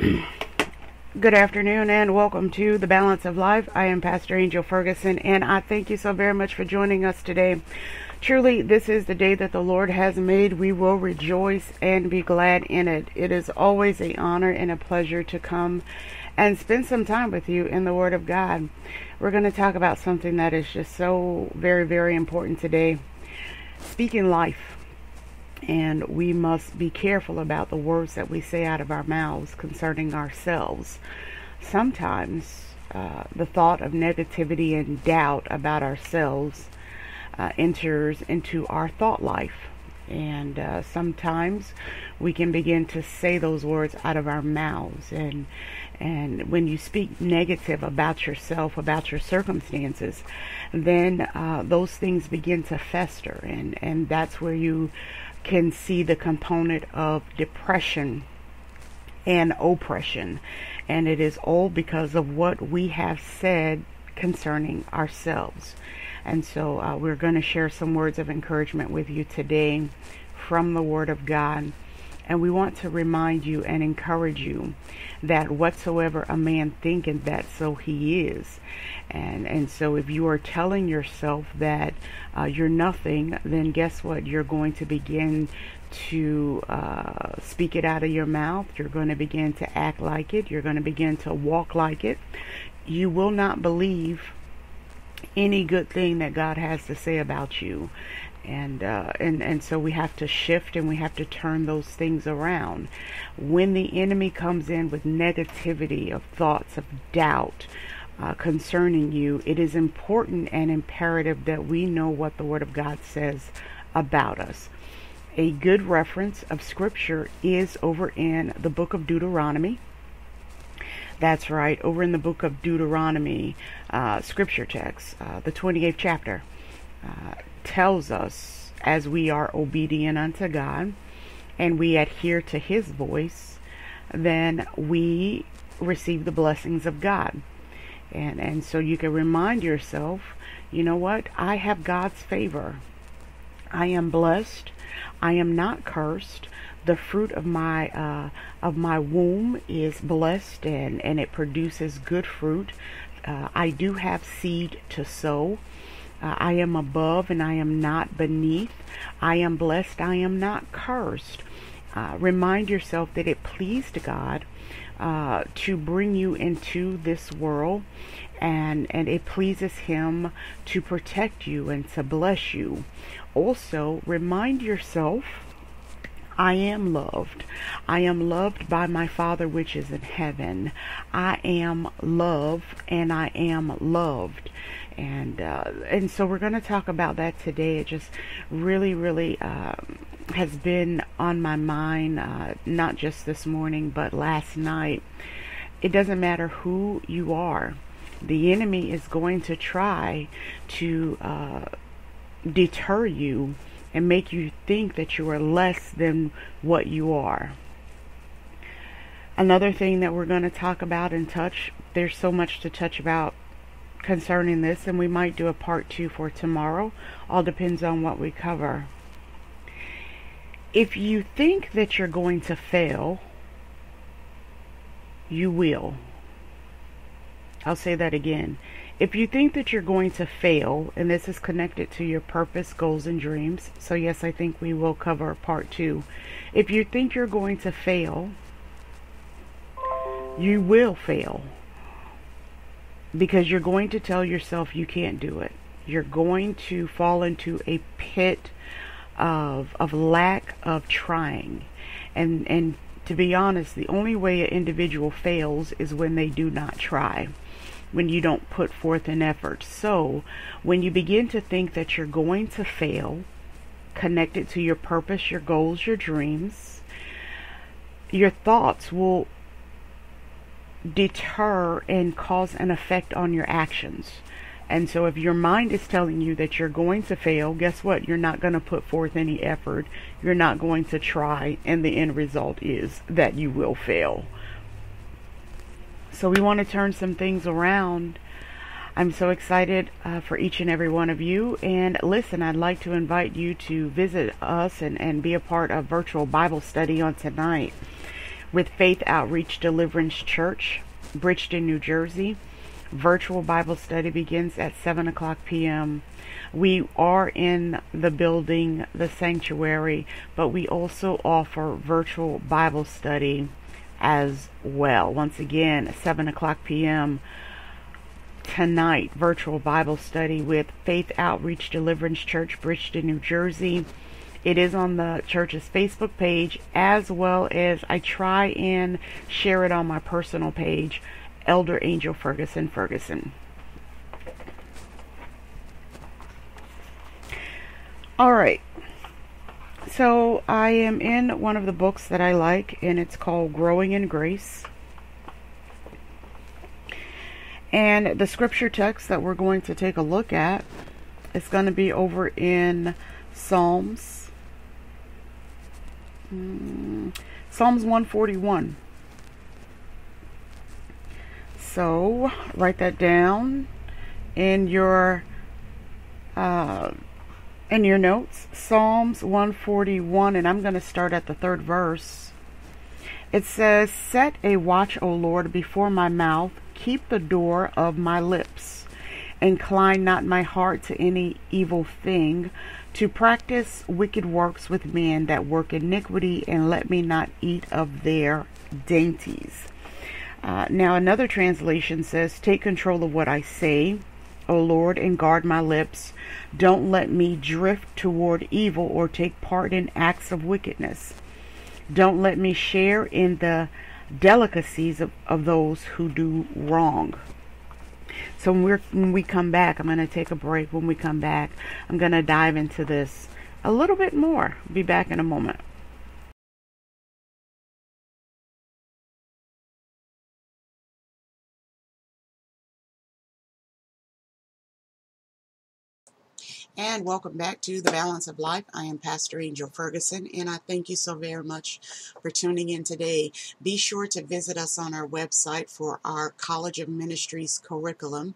Good afternoon and welcome to The Balance of Life. I am Pastor Angel Ferguson and I thank you so very much for joining us today. Truly, this is the day that the Lord has made. We will rejoice and be glad in it. It is always an honor and a pleasure to come and spend some time with you in the Word of God. We're going to talk about something that is just so very, very important today speaking life and we must be careful about the words that we say out of our mouths concerning ourselves. Sometimes uh, the thought of negativity and doubt about ourselves uh, enters into our thought life. And uh, sometimes we can begin to say those words out of our mouths. And, and when you speak negative about yourself, about your circumstances, then uh, those things begin to fester. And, and that's where you can see the component of depression and oppression. And it is all because of what we have said concerning ourselves. And so uh, we're going to share some words of encouragement with you today from the Word of God. And we want to remind you and encourage you that whatsoever a man thinketh, that so he is. And, and so if you are telling yourself that uh, you're nothing, then guess what? You're going to begin to uh, speak it out of your mouth. You're going to begin to act like it. You're going to begin to walk like it. You will not believe any good thing that God has to say about you and uh, and and so we have to shift and we have to turn those things around. When the enemy comes in with negativity of thoughts of doubt uh, concerning you it is important and imperative that we know what the word of god says about us. A good reference of scripture is over in the book of deuteronomy. That's right over in the book of deuteronomy uh, scripture text uh, the 28th chapter tells us as we are obedient unto God and we adhere to his voice, then we receive the blessings of God. And and so you can remind yourself, you know what? I have God's favor. I am blessed. I am not cursed. The fruit of my uh, of my womb is blessed and and it produces good fruit. Uh, I do have seed to sow. Uh, I am above and I am not beneath. I am blessed. I am not cursed. Uh, remind yourself that it pleased God uh, to bring you into this world and and it pleases him to protect you and to bless you also remind yourself I am loved. I am loved by my Father which is in heaven. I am love and I am loved and uh, and so we're going to talk about that today. It just really, really um, has been on my mind, uh, not just this morning, but last night. It doesn't matter who you are; the enemy is going to try to uh, deter you and make you think that you are less than what you are. Another thing that we're going to talk about and touch, there's so much to touch about concerning this, and we might do a part two for tomorrow. All depends on what we cover. If you think that you're going to fail, you will. I'll say that again. If you think that you're going to fail, and this is connected to your purpose, goals, and dreams, so yes, I think we will cover part two. If you think you're going to fail, you will fail because you're going to tell yourself you can't do it. You're going to fall into a pit of of lack of trying. And and to be honest, the only way an individual fails is when they do not try. When you don't put forth an effort. So, when you begin to think that you're going to fail, connected to your purpose, your goals, your dreams, your thoughts will deter and cause an effect on your actions. And so if your mind is telling you that you're going to fail, guess what? You're not going to put forth any effort. You're not going to try. And the end result is that you will fail. So we want to turn some things around. I'm so excited uh, for each and every one of you. And listen, I'd like to invite you to visit us and, and be a part of virtual Bible study on tonight with Faith Outreach Deliverance Church, Bridgeton, New Jersey. Virtual Bible study begins at 7 o'clock p.m. We are in the building, the sanctuary, but we also offer virtual Bible study as well. Once again, 7 o'clock p.m. tonight, virtual Bible study with Faith Outreach Deliverance Church, Bridgeton, New Jersey. It is on the church's Facebook page as well as I try and share it on my personal page, Elder Angel Ferguson Ferguson. All right. So I am in one of the books that I like, and it's called Growing in Grace. And the scripture text that we're going to take a look at is going to be over in Psalms Mm, Psalms 141. So write that down in your uh, in your notes. Psalms 141, and I'm going to start at the third verse. It says, "Set a watch, O Lord, before my mouth; keep the door of my lips." Incline not my heart to any evil thing, to practice wicked works with men that work iniquity, and let me not eat of their dainties. Uh, now, another translation says, Take control of what I say, O Lord, and guard my lips. Don't let me drift toward evil or take part in acts of wickedness. Don't let me share in the delicacies of, of those who do wrong. So when, we're, when we come back, I'm going to take a break. When we come back, I'm going to dive into this a little bit more. Be back in a moment. And welcome back to The Balance of Life. I am Pastor Angel Ferguson, and I thank you so very much for tuning in today. Be sure to visit us on our website for our College of Ministries curriculum.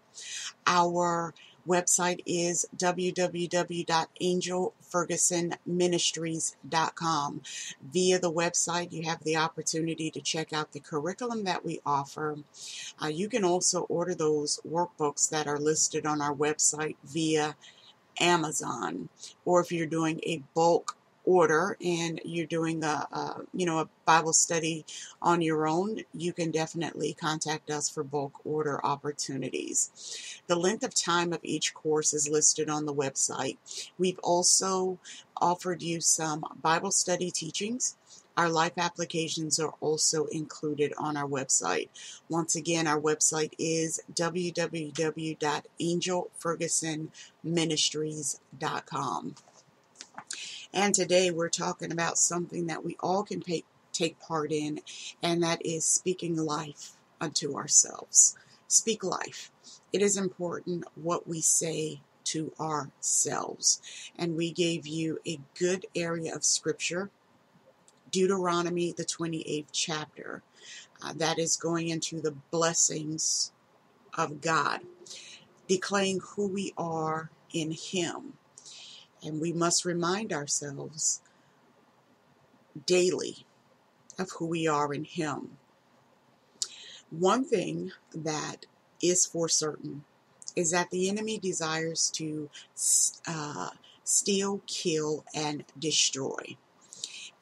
Our website is www.angelfergusonministries.com. Via the website, you have the opportunity to check out the curriculum that we offer. Uh, you can also order those workbooks that are listed on our website via Amazon, or if you're doing a bulk order and you're doing a, a, you know a Bible study on your own, you can definitely contact us for bulk order opportunities. The length of time of each course is listed on the website. We've also offered you some Bible study teachings our life applications are also included on our website. Once again, our website is www.angelfergusonministries.com. And today we're talking about something that we all can pay, take part in, and that is speaking life unto ourselves. Speak life. It is important what we say to ourselves. And we gave you a good area of scripture Deuteronomy, the 28th chapter. Uh, that is going into the blessings of God, declaring who we are in Him. And we must remind ourselves daily of who we are in Him. One thing that is for certain is that the enemy desires to uh, steal, kill, and destroy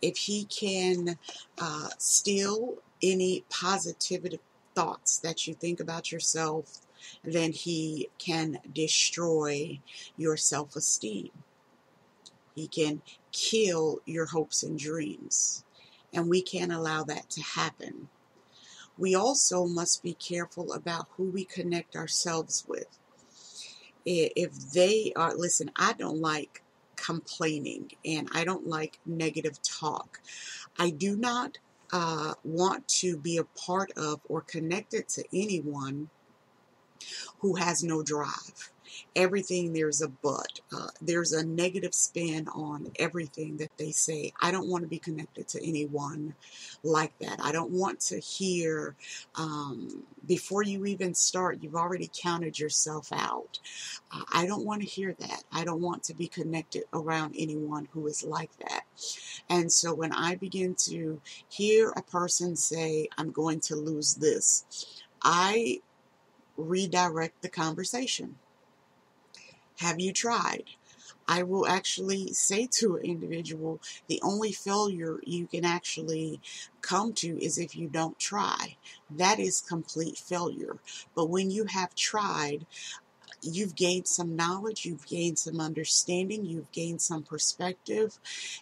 if he can uh, steal any positive thoughts that you think about yourself, then he can destroy your self esteem. He can kill your hopes and dreams. And we can't allow that to happen. We also must be careful about who we connect ourselves with. If they are, listen, I don't like complaining and I don't like negative talk. I do not uh, want to be a part of or connected to anyone who has no drive. Everything there's a but. Uh, there's a negative spin on everything that they say. I don't want to be connected to anyone like that. I don't want to hear um, before you even start, you've already counted yourself out. Uh, I don't want to hear that. I don't want to be connected around anyone who is like that. And so when I begin to hear a person say, I'm going to lose this, I redirect the conversation. Have you tried? I will actually say to an individual, the only failure you can actually come to is if you don't try. That is complete failure. But when you have tried, you've gained some knowledge, you've gained some understanding, you've gained some perspective.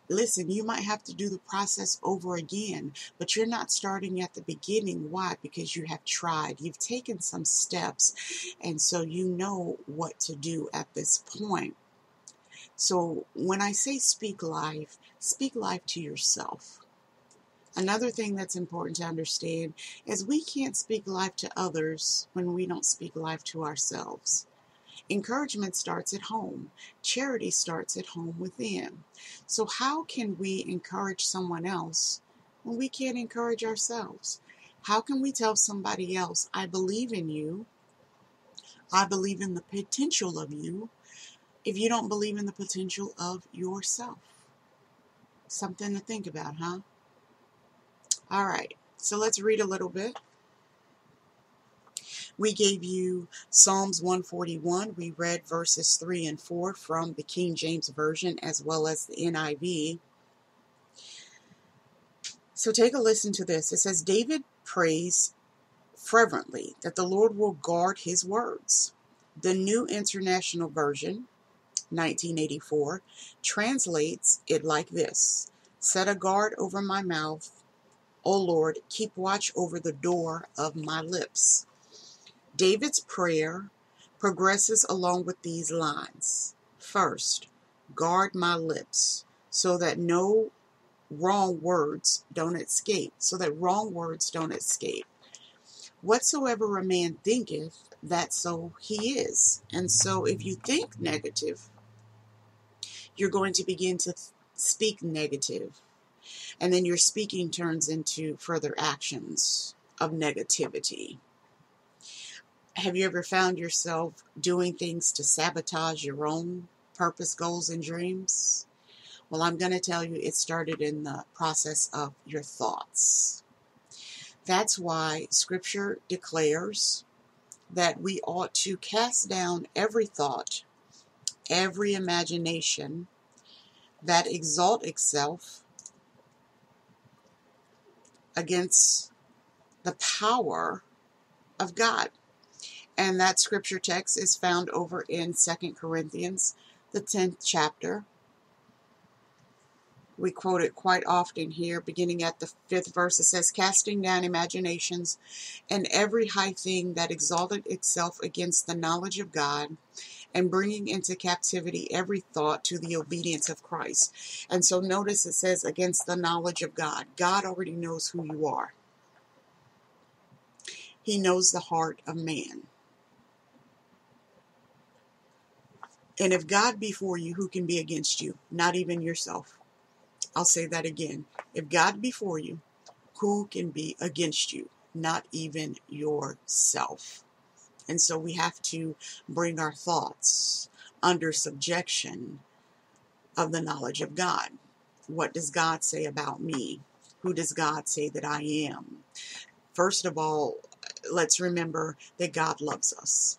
Listen, you might have to do the process over again, but you're not starting at the beginning. Why? Because you have tried, you've taken some steps, and so you know what to do at this point. So when I say speak life, speak life to yourself. Another thing that's important to understand is we can't speak life to others when we don't speak life to ourselves. Encouragement starts at home. Charity starts at home within. So, how can we encourage someone else when we can't encourage ourselves? How can we tell somebody else, I believe in you, I believe in the potential of you, if you don't believe in the potential of yourself? Something to think about, huh? All right, so let's read a little bit. We gave you Psalms 141. We read verses 3 and 4 from the King James Version as well as the NIV. So take a listen to this. It says, David prays fervently that the Lord will guard his words. The New International Version, 1984, translates it like this Set a guard over my mouth. O Lord, keep watch over the door of my lips. David's prayer progresses along with these lines. First, guard my lips so that no wrong words don't escape, so that wrong words don't escape. Whatsoever a man thinketh, that so he is. And so if you think negative, you're going to begin to speak negative. And then your speaking turns into further actions of negativity. Have you ever found yourself doing things to sabotage your own purpose, goals, and dreams? Well, I'm going to tell you it started in the process of your thoughts. That's why Scripture declares that we ought to cast down every thought, every imagination that exalt itself against the power of God. And that scripture text is found over in Second Corinthians, the 10th chapter. We quote it quite often here, beginning at the fifth verse. It says, Casting down imaginations and every high thing that exalted itself against the knowledge of God, and bringing into captivity every thought to the obedience of Christ. And so notice it says, against the knowledge of God. God already knows who you are, He knows the heart of man. And if God be for you, who can be against you? Not even yourself. I'll say that again. If God be for you, who can be against you? Not even yourself. And so we have to bring our thoughts under subjection of the knowledge of God. What does God say about me? Who does God say that I am? First of all, let's remember that God loves us.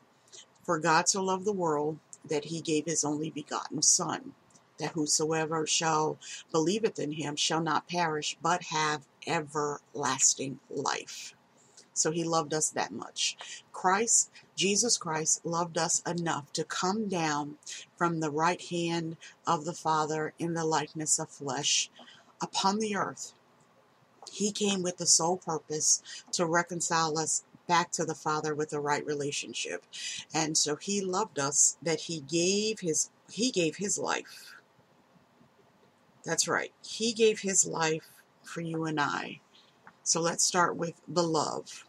For God so loved the world that he gave his only begotten Son, that whosoever shall believeth in him shall not perish, but have everlasting life. So he loved us that much. Christ, Jesus Christ, loved us enough to come down from the right hand of the Father in the likeness of flesh upon the earth. He came with the sole purpose to reconcile us back to the Father with the right relationship. And so he loved us that he gave his he gave his life. That's right. He gave his life for you and I. So let's start with the love.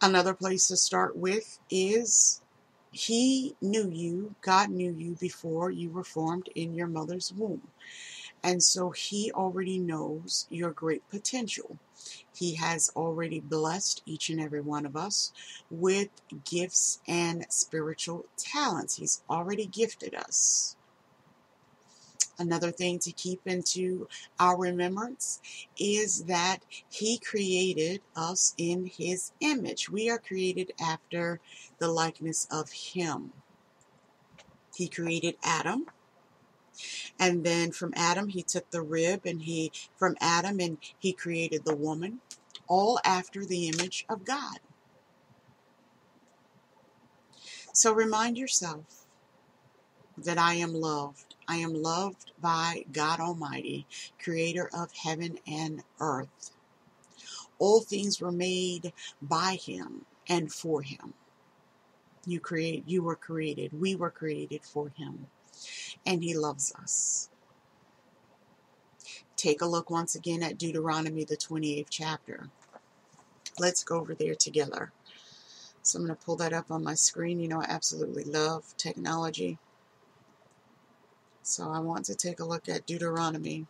Another place to start with is He knew you, God knew you before you were formed in your mother's womb. And so He already knows your great potential. He has already blessed each and every one of us with gifts and spiritual talents. He's already gifted us. Another thing to keep into our remembrance is that He created us in His image. We are created after the likeness of Him. He created Adam. And then from Adam, he took the rib, and he, from Adam, and he created the woman, all after the image of God. So remind yourself that I am loved. I am loved by God Almighty, creator of heaven and earth. All things were made by him and for him. You create you were created. We were created for him. And he loves us. Take a look once again at Deuteronomy the 28th chapter. Let's go over there together. So I'm going to pull that up on my screen. You know, I absolutely love technology. So I want to take a look at Deuteronomy.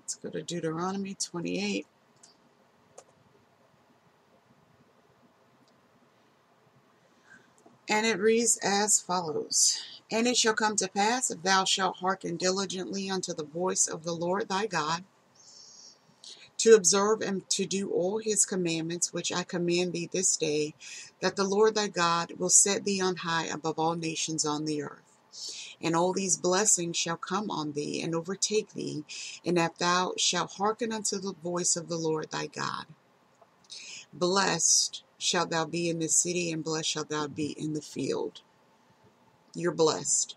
Let's go to Deuteronomy 28. And it reads as follows And it shall come to pass, if thou shalt hearken diligently unto the voice of the Lord thy God, to observe and to do all his commandments which I command thee this day, that the Lord thy God will set thee on high above all nations on the earth. And all these blessings shall come on thee and overtake thee, and if thou shalt hearken unto the voice of the Lord thy God. Blessed shalt thou be in the city, and blessed shalt thou be in the field. You're blessed.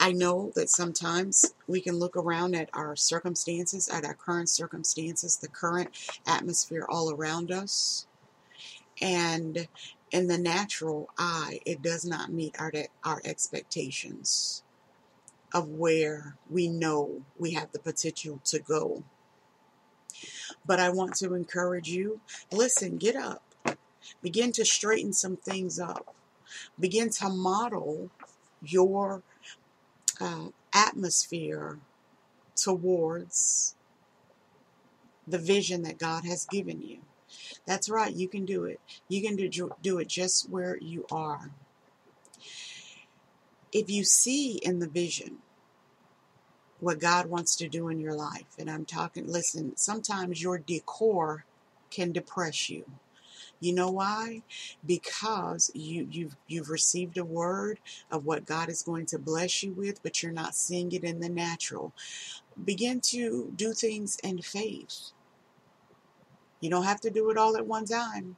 I know that sometimes we can look around at our circumstances, at our current circumstances, the current atmosphere all around us, and in the natural eye, it does not meet our our expectations of where we know we have the potential to go. But I want to encourage you listen, get up, begin to straighten some things up, begin to model your uh, atmosphere towards the vision that God has given you. That's right, you can do it. You can do, do it just where you are. If you see in the vision what God wants to do in your life, and I'm talking, listen, sometimes your decor can depress you. You know why? Because you you've you've received a word of what God is going to bless you with, but you're not seeing it in the natural. Begin to do things in faith. You don't have to do it all at one time.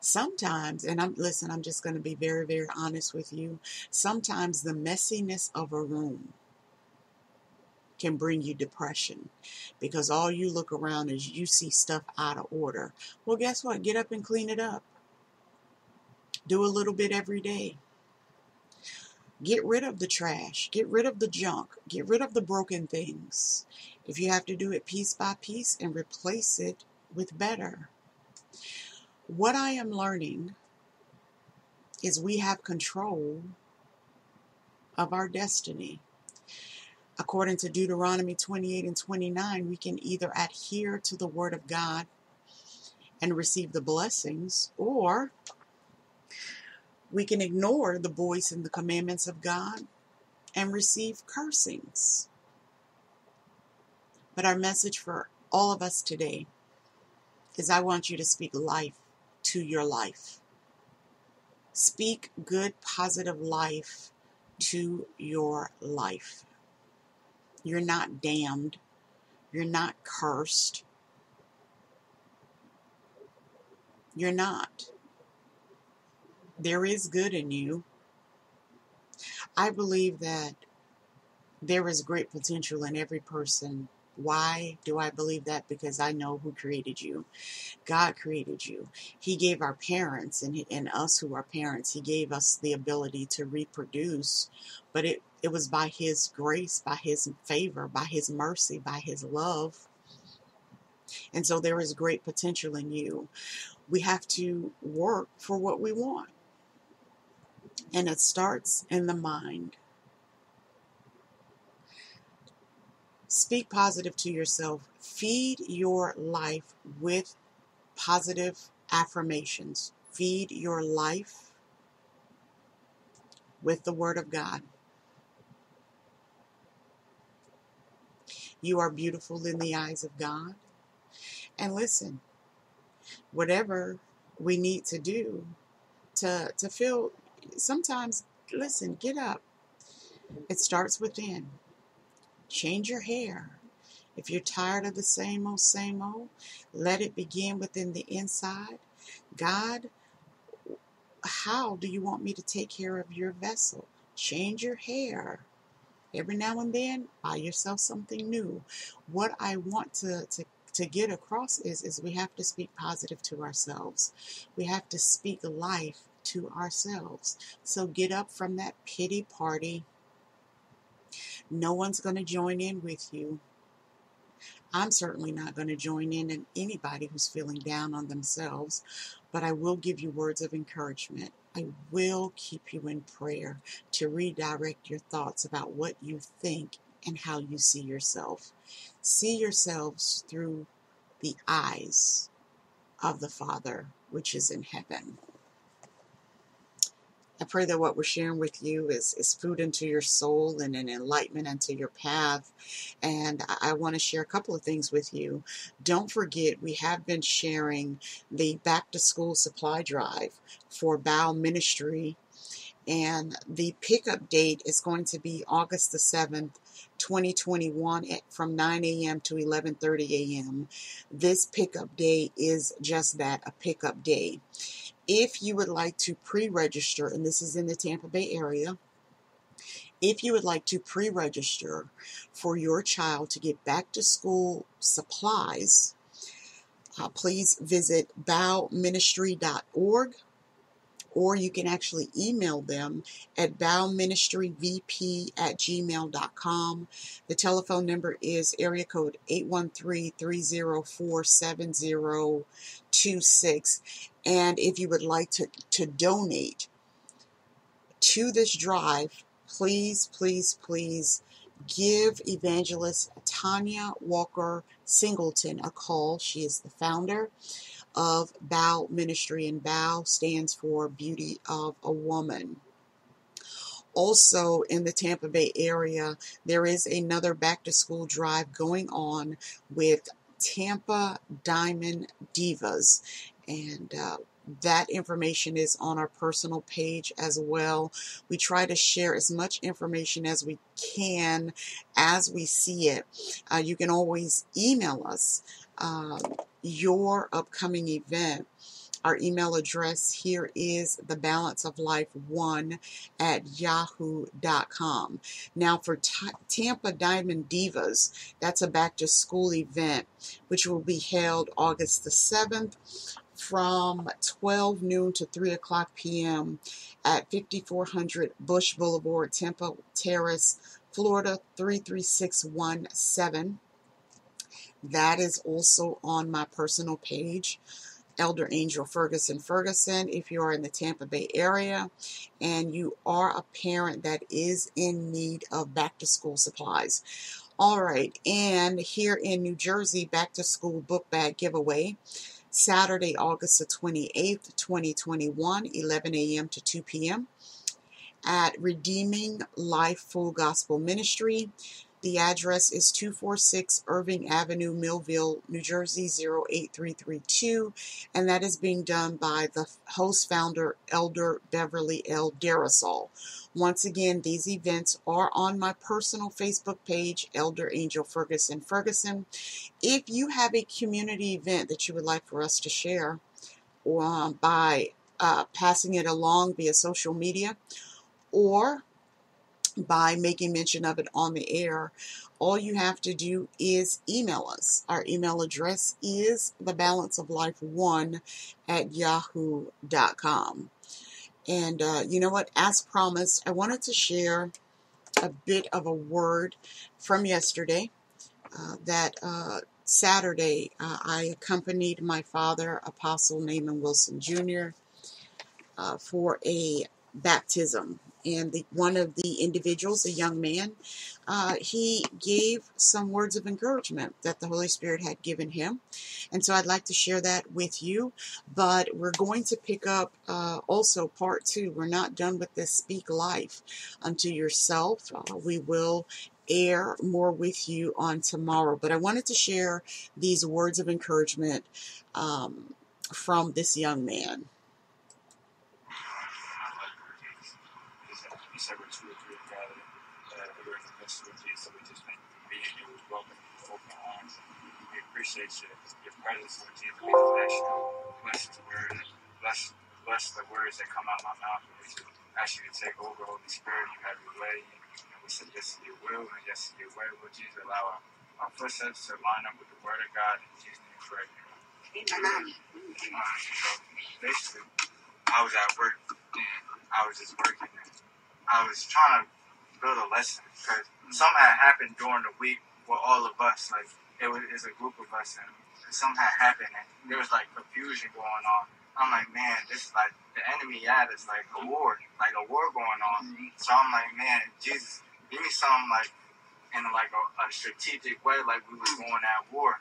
Sometimes, and I'm listen, I'm just going to be very very honest with you. Sometimes the messiness of a room can bring you depression because all you look around is you see stuff out of order. Well, guess what? Get up and clean it up. Do a little bit every day. Get rid of the trash. Get rid of the junk. Get rid of the broken things. If you have to do it piece by piece and replace it with better. What I am learning is we have control of our destiny according to Deuteronomy 28 and 29, we can either adhere to the Word of God and receive the blessings, or we can ignore the voice and the commandments of God and receive cursings. But our message for all of us today is I want you to speak life to your life. Speak good, positive life to your life. You're not damned. You're not cursed. You're not. There is good in you. I believe that there is great potential in every person. Why do I believe that? Because I know who created you. God created you. He gave our parents and, and us who are parents, He gave us the ability to reproduce, but it It was by His grace, by His favor, by His mercy, by His love. And so there is great potential in you. We have to work for what we want. And it starts in the mind. Speak positive to yourself. Feed your life with positive affirmations. Feed your life with the Word of God. You are beautiful in the eyes of God. And listen, whatever we need to do to, to feel, sometimes, listen, get up. It starts within. Change your hair. If you're tired of the same old, same old, let it begin within the inside. God, how do you want me to take care of your vessel? Change your hair. Every now and then, buy yourself something new. What I want to, to, to get across is, is we have to speak positive to ourselves. We have to speak life to ourselves. So get up from that pity party no one's going to join in with you. I'm certainly not going to join in in anybody who's feeling down on themselves, but I will give you words of encouragement. I will keep you in prayer to redirect your thoughts about what you think and how you see yourself. See yourselves through the eyes of the Father which is in heaven. I pray that what we're sharing with you is, is food into your soul and an enlightenment into your path. And I, I want to share a couple of things with you. Don't forget, we have been sharing the back to school supply drive for Bow Ministry. And the pickup date is going to be August the 7th 2021 from 9 a.m. to 11:30 a.m. This pickup day is just that, a pickup day. If you would like to pre-register, and this is in the Tampa Bay area, if you would like to pre register for your child to get back to school supplies, uh, please visit bowministry.org or you can actually email them at bowministryvp at gmail.com. The telephone number is area code 813-304-7026. And if you would like to, to donate to this drive, please, please, please give evangelist Tanya Walker Singleton a call. She is the founder of Bow Ministry, and Bow stands for Beauty of a Woman. Also, in the Tampa Bay area, there is another back to school drive going on with Tampa Diamond Divas. And uh, that information is on our personal page as well. We try to share as much information as we can as we see it. Uh, you can always email us uh, your upcoming event. Our email address here is the balance of life one at yahoo.com. Now, for T- Tampa Diamond Divas, that's a back to school event which will be held August the 7th from 12 noon to 3 o'clock p.m. at 5400 Bush Boulevard, Temple Terrace, Florida 33617. That is also on my personal page, Elder Angel Ferguson Ferguson. If you are in the Tampa Bay area and you are a parent that is in need of back to school supplies. All right, and here in New Jersey, back to school book bag giveaway. Saturday, August the 28th, 2021, 11 a.m. to 2 p.m. at Redeeming Life Full Gospel Ministry, the address is 246 Irving Avenue, Millville, New Jersey 08332, and that is being done by the host founder, Elder Beverly L. Darasol. Once again, these events are on my personal Facebook page, Elder Angel Ferguson Ferguson. If you have a community event that you would like for us to share um, by uh, passing it along via social media, or by making mention of it on the air, all you have to do is email us. Our email address is the balance of life one at yahoo.com. And uh, you know what? As promised, I wanted to share a bit of a word from yesterday uh, that uh, Saturday uh, I accompanied my father, Apostle Naaman Wilson Jr., uh, for a baptism. And the, one of the individuals, a young man, uh, he gave some words of encouragement that the Holy Spirit had given him. And so I'd like to share that with you. But we're going to pick up uh, also part two. We're not done with this Speak Life unto yourself. Uh, we will air more with you on tomorrow. But I wanted to share these words of encouragement um, from this young man. said we're two or three are gathered, uh, we're in the midst with you, so we just thank you for being here with welcome with open arms. We your, your presence, Lord Jesus. We ask bless the word, bless, bless the words that come out of my mouth. We ask you to take over, Holy Spirit. You have your way. And we say yes to your will and yes to your way, Lord Jesus. Allow our, our footsteps to line up with the word of God. In Jesus' name, pray. Amen. so basically, I was at work and I was just working. And I was trying to build a lesson because something had happened during the week with all of us. Like it was it's a group of us, and something had happened, and there was like confusion going on. I'm like, man, this is like the enemy had us like a war, like a war going on. Mm-hmm. So I'm like, man, Jesus, give me something like in like a, a strategic way, like we were going at war.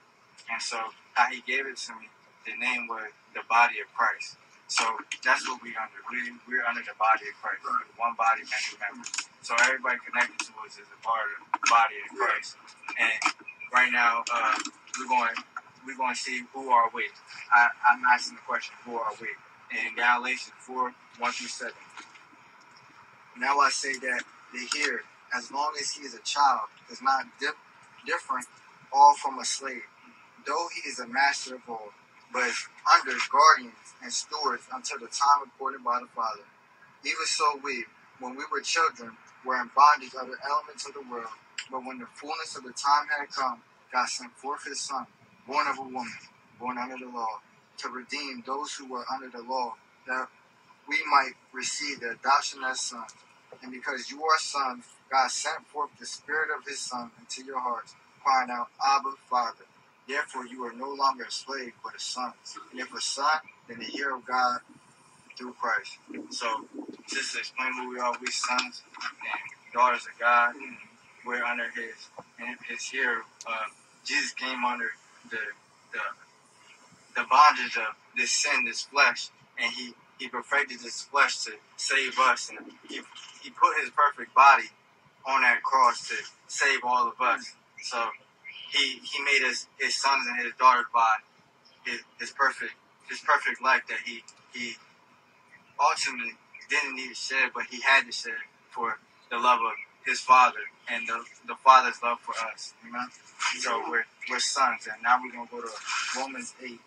And so how he gave it to me, the name was the body of Christ. So that's what we under. We we're under the body of Christ. One body, many members. So everybody connected to us is a part of the body of Christ. And right now, uh, we're going we're going to see who are we. I, I'm asking the question, who are we? In Galatians 4, 1 through 7. Now I say that the hear, as long as he is a child, is not dip, different all from a slave, though he is a master of all but under guardians and stewards until the time appointed by the Father. Even so, we, when we were children, were in bondage the elements of the world. But when the fullness of the time had come, God sent forth His Son, born of a woman, born under the law, to redeem those who were under the law, that we might receive the adoption as sons. And because you are sons, God sent forth the Spirit of His Son into your hearts, crying out, Abba, Father. Therefore, you are no longer a slave, but a son. And if a son, then the heir of God through Christ. So, just to explain who we are, we sons and daughters of God, we're under His and His here. Uh, Jesus came under the the the bondage of this sin, this flesh, and He He perfected this flesh to save us, and He He put His perfect body on that cross to save all of us. So he he made his his sons and his daughters by his, his perfect his perfect life that he he ultimately didn't need to shed, but he had to shed for the love of his father and the, the father's love for us. Amen. So we're we're sons, and now we're gonna go to Romans eight.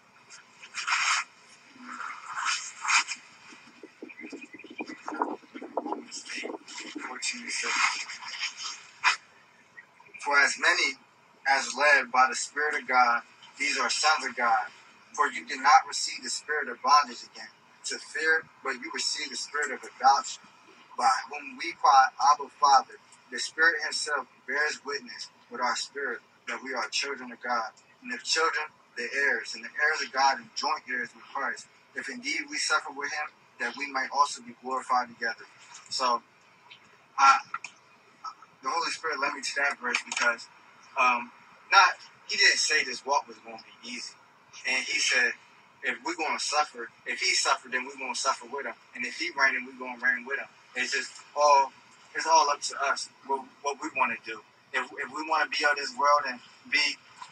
Romans 8, 14 For as many as led by the Spirit of God, these are sons of God. For you did not receive the spirit of bondage again to fear, but you received the spirit of adoption, by whom we cry, Abba, Father. The Spirit Himself bears witness with our spirit that we are children of God. And if children, the heirs, and the heirs of God and joint heirs with Christ. If indeed we suffer with Him, that we might also be glorified together. So, I, the Holy Spirit led me to that verse because um, not he didn't say this walk was going to be easy, and he said if we're going to suffer, if he suffered, then we're going to suffer with him, and if he reigned, then we're going to reign with him. It's just all it's all up to us what, what we want to do. If, if we want to be of this world and be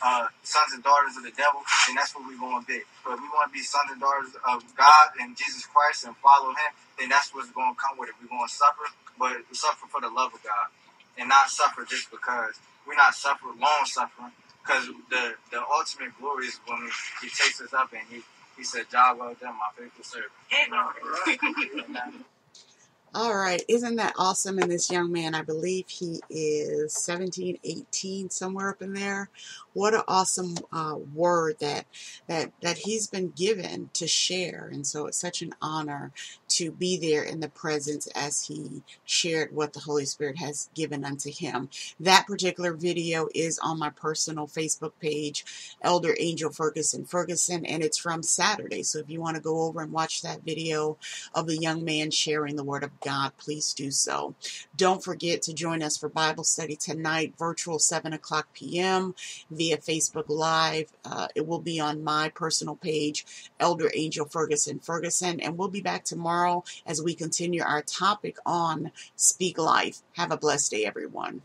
uh, sons and daughters of the devil, then that's what we're going to be. But if we want to be sons and daughters of God and Jesus Christ and follow Him, then that's what's going to come with it. We're going to suffer, but suffer for the love of God, and not suffer just because we're not suffering, long suffering, because the the ultimate glory is when he takes us up and he he said, "Job well done, my faithful servant." All right, isn't that awesome? And this young man, I believe he is 17, 18, somewhere up in there. What an awesome uh, word that that that he's been given to share, and so it's such an honor to be there in the presence as he shared what the Holy Spirit has given unto him. That particular video is on my personal Facebook page, Elder Angel Ferguson Ferguson, and it's from Saturday. So if you want to go over and watch that video of the young man sharing the Word of God, please do so. Don't forget to join us for Bible study tonight, virtual 7 o'clock p.m. via Facebook Live. Uh, it will be on my personal page, Elder Angel Ferguson Ferguson, and we'll be back tomorrow as we continue our topic on Speak Life. Have a blessed day, everyone.